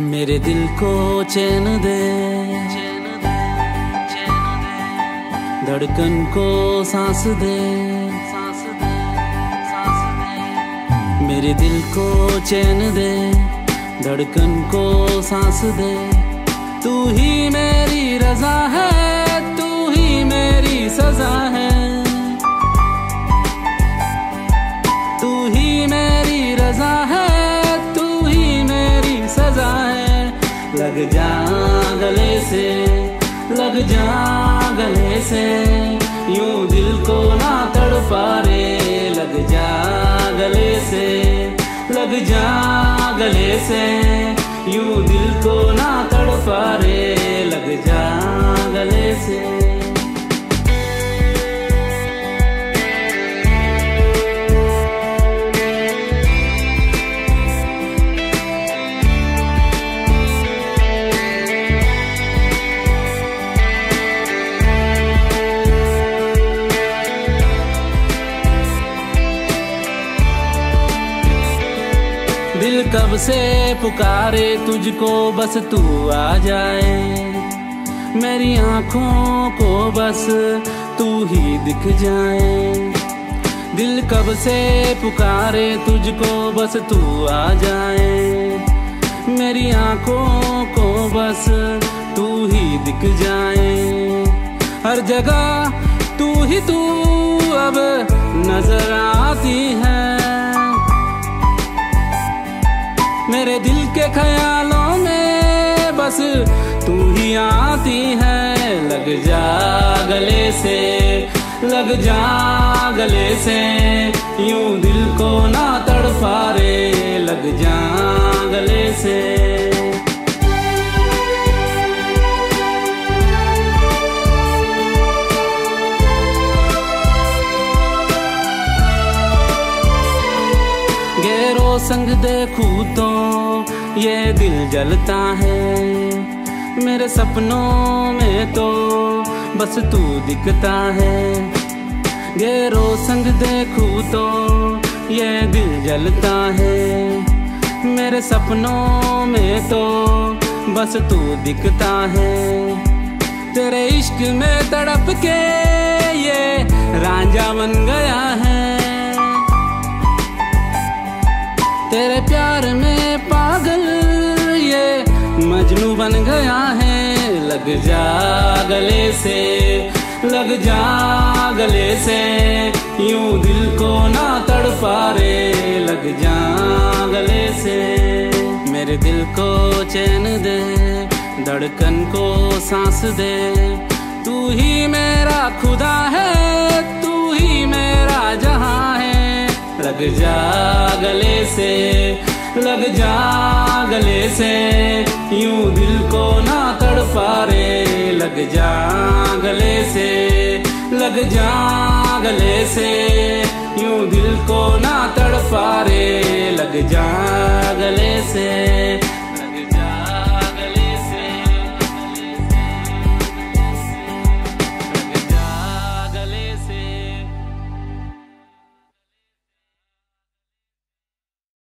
मेरे दिल को चैन दे। धड़कन को सांस दे। मेरे दिल को चैन दे। धड़कन को सांस दे। तू ही मेरी रजा है, तू ही मेरी सजा है। से, लग जा गले से। यूँ दिल को ना तड़पा रे लग जा गले से, लग जा गले से। यूँ दिल को ना तड़पा रे लग जा गले से। दिल कब से पुकारे तुझको, बस तू आ जाए। मेरी आँखों को बस तू ही दिख जाए। दिल कब से पुकारे तुझको, बस तू आ जाए। मेरी आँखों को बस तू ही दिख जाए। हर जगह तू ही तू, अब नज़र ख्यालों में बस तू ही आती है। लग जा गले से, लग जा गले से। यूँ दिल को ना तड़पा रे लग जा गले से। संग देखू तो ये दिल जलता है मेरे सपनों में तो बस तू दिखता है। गैरों संग देखूँ तो ये दिल जलता है मेरे सपनों में तो बस तू दिखता है। तेरे इश्क में तड़प के ये रांझा बन गया मजनू बन गया है, लग जा गले से, लग जा गले से, यूँ दिल को ना तड़पा रे लग जा गले से। मेरे दिल को चैन दे, धड़कन को सांस दे, तू ही मेरा खुदा है, तू ही मेरा जहाँ है। लग जा गले से, लग जा गले से यूँ दिल को ना तड़पा रे लग जा गले से, लग जा गले से। यूँ दिल को ना तड़पा रे लग जा गले से।